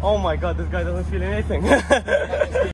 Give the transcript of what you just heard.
Oh my god, this guy doesn't feel anything.